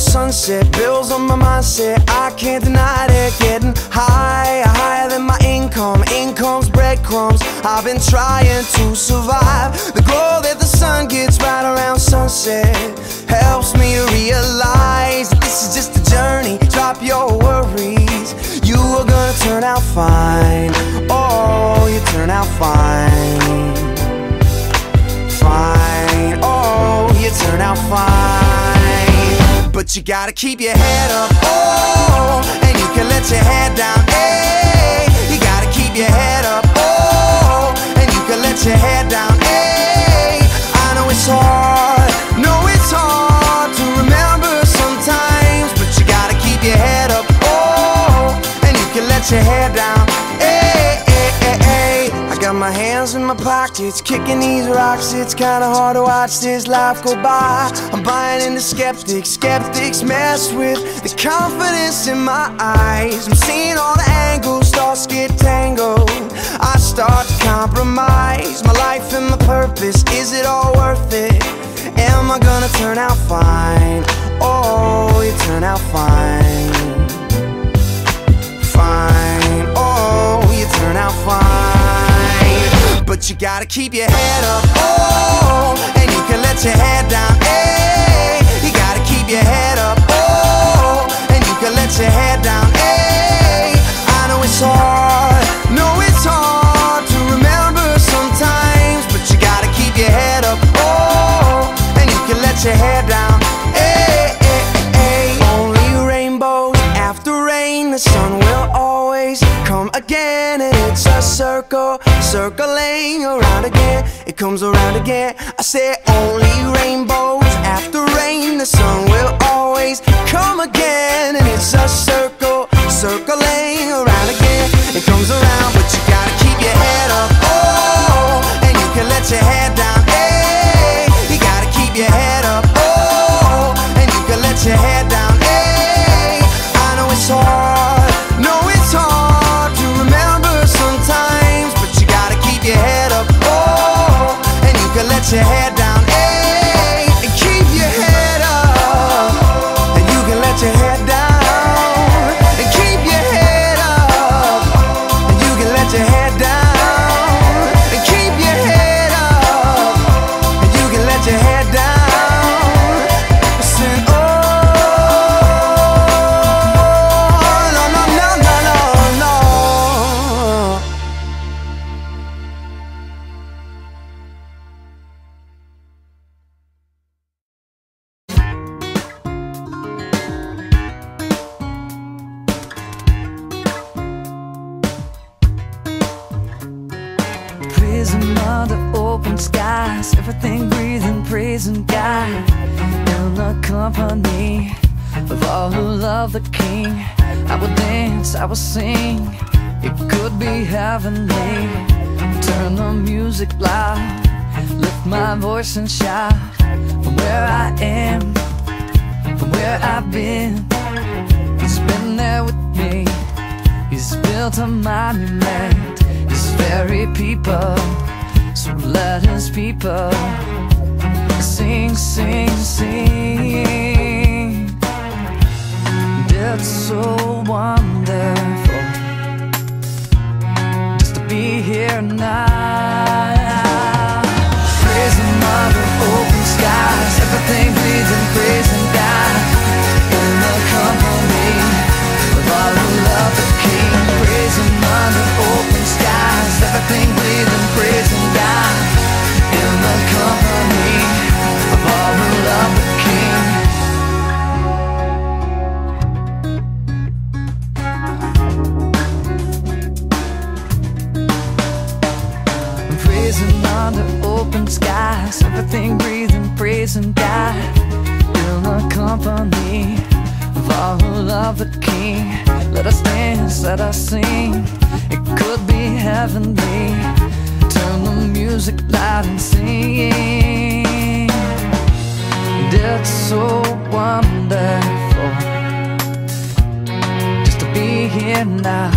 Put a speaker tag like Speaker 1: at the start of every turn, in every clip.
Speaker 1: sunset, bills on my mindset. I can't deny it. Getting higher, higher than my income. Income's breadcrumbs. I've been trying to survive. The glow that the sun gets right around sunset helps me realize that this is just a journey. Drop your worries. You are gonna turn out fine. Oh, you turn out fine. Fine. Oh, you turn out fine. But you gotta keep your head up. Oh, and you can let your head down. Hey, you gotta keep your head up. Oh, and you can let your head down. Hey, I know it's hard. No, it's hard to remember sometimes. But you gotta keep your head up. Oh, and you can let your head down. My pockets, kicking these rocks. It's kinda hard to watch this life go by. I'm buying into skeptics, skeptics mess with the confidence in my eyes. I'm seeing all the angles, thoughts get tangled. I start to compromise my life and my purpose. Is it all worth it? Am I gonna turn out fine? Oh, you turn out fine fine. Oh, you turn out fine. But you gotta keep your head up. Oh, and you can let your head down. Hey, you gotta keep your head up. Oh, and you can let your head down. Hey, I know it's hard. No, it's hard to remember sometimes. But you gotta keep your head up. Oh, and you can let your head down. Hey, hey, hey. Only rainbows after rain. The sun will always come again, and it's a circle, circling around again. It comes around again. I say only rainbows after rain. The sun will always come again, and it's a circle, circling around again. It comes around, but you gotta keep your head up. Oh, and you can let your head down.
Speaker 2: God. In the company of all who love the King, I will dance, I will sing. It could be heavenly. Turn the music loud, lift my voice and shout. From where I am, from where I've been, He's been there with me. He's built a monument, his very people. So let his people sing, sing, sing. It's so wonderful just to be here now. Praising God in the company of all love the King. Let us dance, let us sing. It could be heavenly. Turn the music loud and sing. It's so wonderful just to be here now.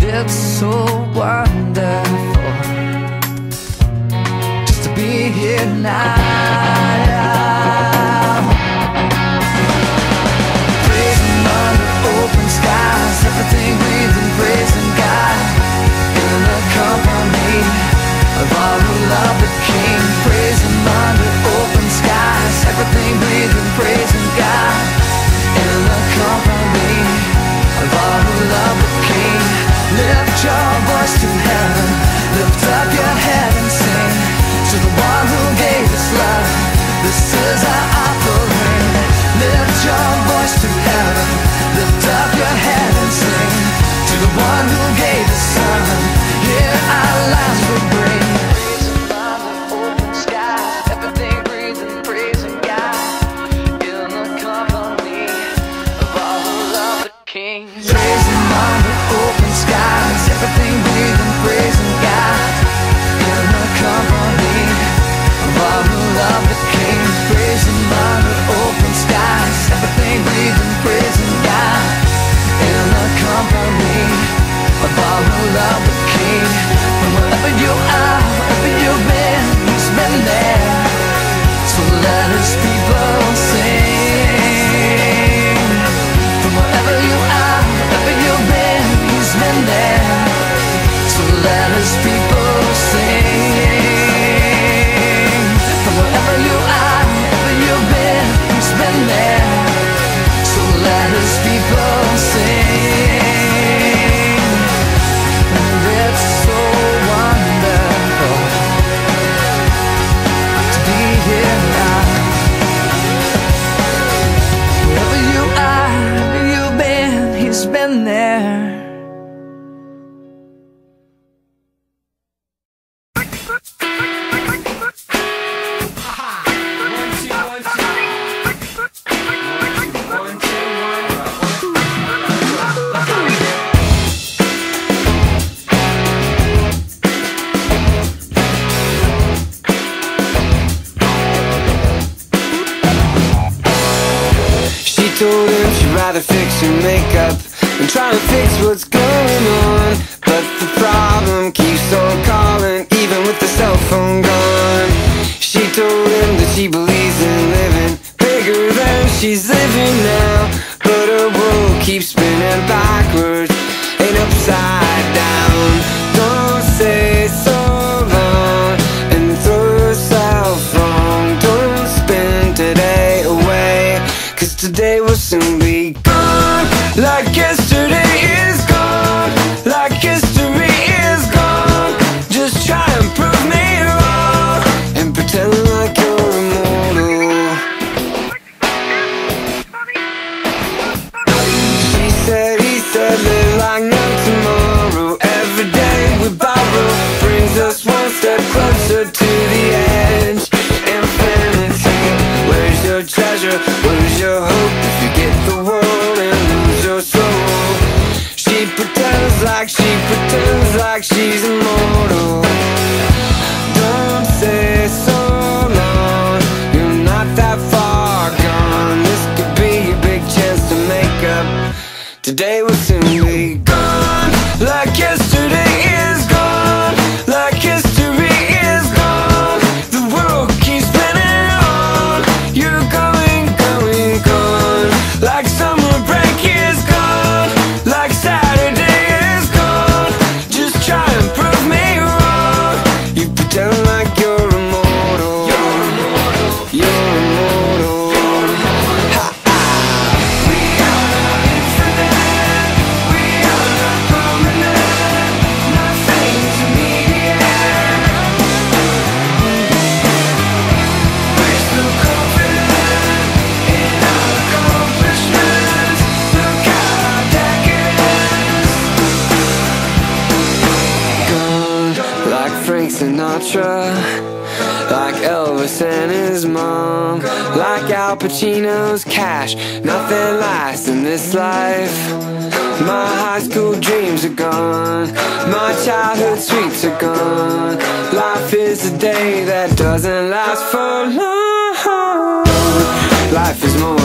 Speaker 2: It's so wonderful just
Speaker 3: shoulder She'd rather fix her makeup Than try to fix what's going on. But the problem keeps on calling Even with the cell phone gone. She told him that she believes in living Bigger than she's living now. But her world keeps spinning backwards. Sinatra Like Elvis and his mom Like Al Pacino's cash Nothing lasts in this life. My high school dreams are gone My childhood sweets are gone. Life is a day that doesn't last for long. Life is more